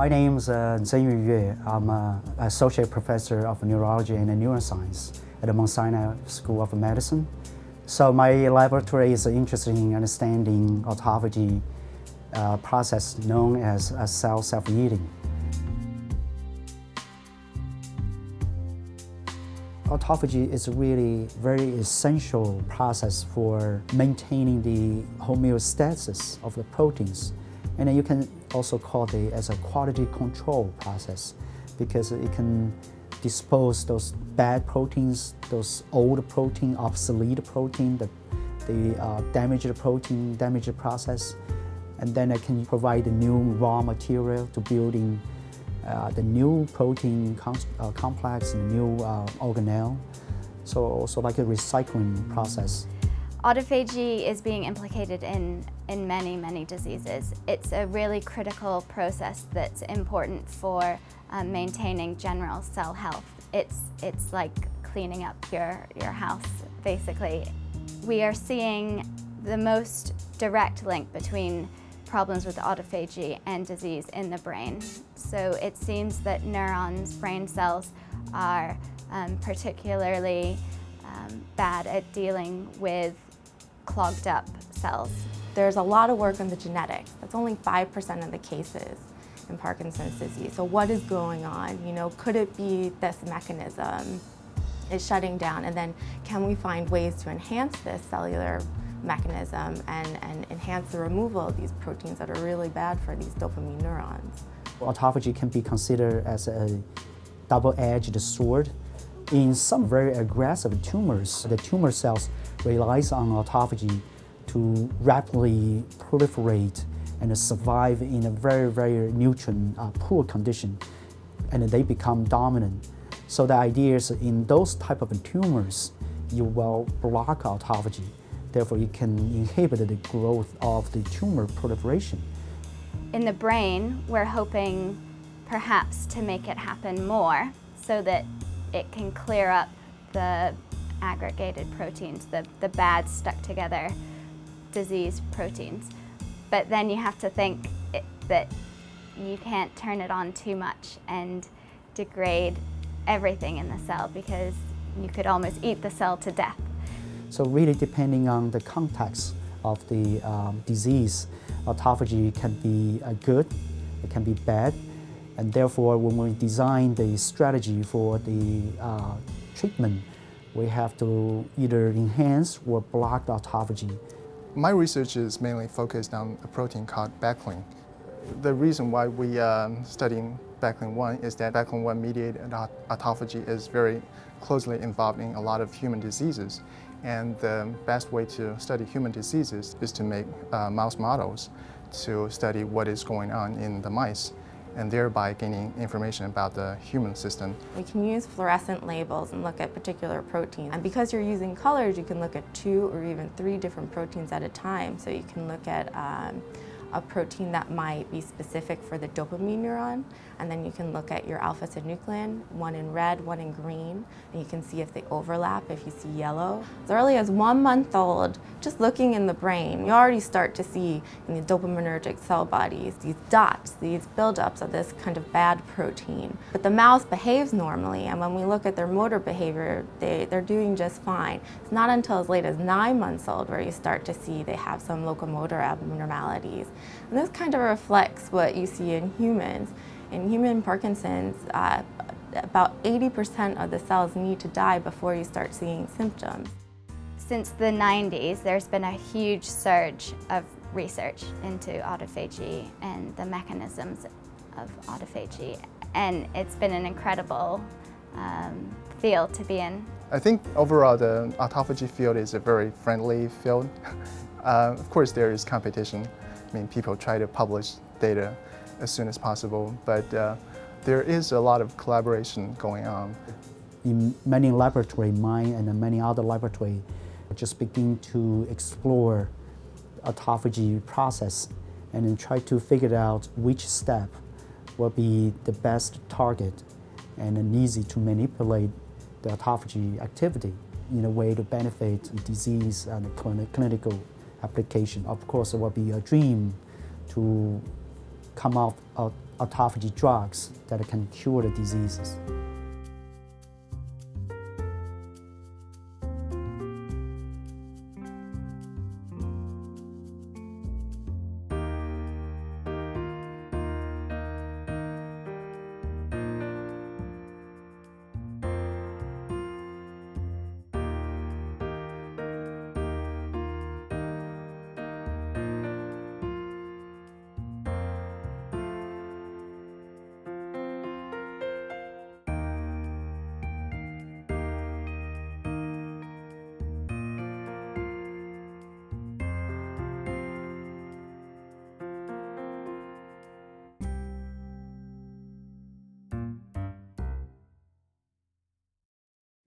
My name is uh, Zhenyu Yue. I'm an associate professor of neurology and neuroscience at the Mount Sinai School of Medicine. So my laboratory is interested in understanding autophagy uh, process known as a cell self-eating. Autophagy is really very essential process for maintaining the homeostasis of the proteins. And you can also call it as a quality control process because it can dispose those bad proteins, those old protein, obsolete protein, the, the uh, damaged protein, damaged process, and then it can provide the new raw material to building uh, the new protein uh, complex, the new uh, organelle. So also like a recycling process. Autophagy is being implicated in, in many, many diseases. It's a really critical process that's important for um, maintaining general cell health. It's, it's like cleaning up your, your house, basically. We are seeing the most direct link between problems with autophagy and disease in the brain. So it seems that neurons, brain cells, are um, particularly um, bad at dealing with clogged up cells. There's a lot of work on the genetics. That's only 5% of the cases in Parkinson's disease. So what is going on? You know, could it be this mechanism is shutting down? And then can we find ways to enhance this cellular mechanism and, and enhance the removal of these proteins that are really bad for these dopamine neurons. Autophagy can be considered as a double-edged sword. In some very aggressive tumors, the tumor cells relies on autophagy to rapidly proliferate and survive in a very, very nutrient uh, poor condition, and they become dominant. So the idea is in those type of tumors, you will block autophagy Therefore, it can inhibit the growth of the tumor proliferation. In the brain, we're hoping perhaps to make it happen more so that it can clear up the aggregated proteins, the, the bad stuck together disease proteins. But then you have to think it, that you can't turn it on too much and degrade everything in the cell because you could almost eat the cell to death. So really depending on the context of the um, disease, autophagy can be uh, good, it can be bad, and therefore when we design the strategy for the uh, treatment, we have to either enhance or block the autophagy. My research is mainly focused on a protein called Beclin. The reason why we are um, studying Beclin-1 is that Beclin-1 mediated autophagy is very closely involved in a lot of human diseases. And the best way to study human diseases is to make uh, mouse models to study what is going on in the mice and thereby gaining information about the human system. We can use fluorescent labels and look at particular proteins. And because you're using colors, you can look at two or even three different proteins at a time. So you can look at um, a protein that might be specific for the dopamine neuron. And then you can look at your alpha-synuclein, one in red, one in green, and you can see if they overlap, if you see yellow. As early as one month old, just looking in the brain, you already start to see in the dopaminergic cell bodies these dots, these buildups of this kind of bad protein. But the mouse behaves normally, and when we look at their motor behavior, they, they're doing just fine. It's not until as late as nine months old where you start to see they have some locomotor abnormalities. And this kind of reflects what you see in humans. In human Parkinson's, uh, about 80% of the cells need to die before you start seeing symptoms. Since the 90s, there's been a huge surge of research into autophagy and the mechanisms of autophagy. And it's been an incredible um, field to be in. I think overall the autophagy field is a very friendly field. uh, of course there is competition I mean, people try to publish data as soon as possible, but uh, there is a lot of collaboration going on. In many laboratory, mine and many other laboratory, just begin to explore autophagy process and then try to figure out which step will be the best target and easy to manipulate the autophagy activity in a way to benefit disease and clinical application. Of course, it will be a dream to come out of autophagy drugs that can cure the diseases.